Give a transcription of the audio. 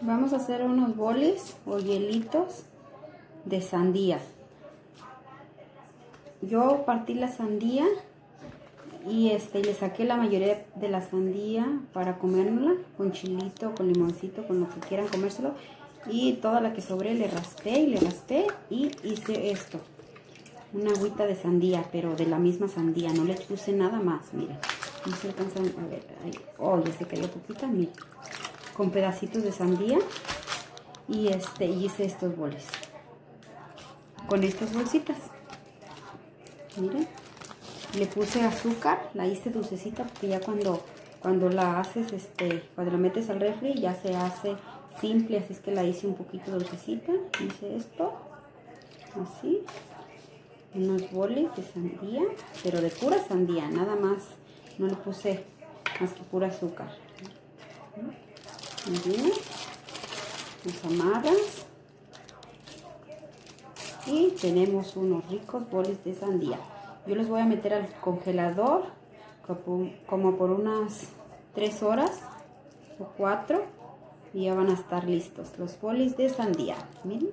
Vamos a hacer unos bolis o hielitos de sandía. Yo partí la sandía y este le saqué la mayoría de la sandía para comérnosla con chilito, con limoncito, con lo que quieran comérselo. Y toda la que sobré le raspé y le raspé y hice esto. Una agüita de sandía, pero de la misma sandía. No le puse nada más, miren. No se alcanzan a ver. Oh, se cayó poquita, miren con pedacitos de sandía y este hice estos boles. Con estas bolsitas. Miren le puse azúcar la hice dulcecita porque ya cuando cuando la haces este cuando la metes al refri ya se hace simple así es que la hice un poquito dulcecita hice esto así unos boles de sandía pero de pura sandía nada más no le puse más que pura azúcar bien. Las amarras. Y tenemos unos ricos boles de sandía. Yo los voy a meter al congelador como por unas 3 horas o 4 y ya van a estar listos los bolis de sandía. Miren.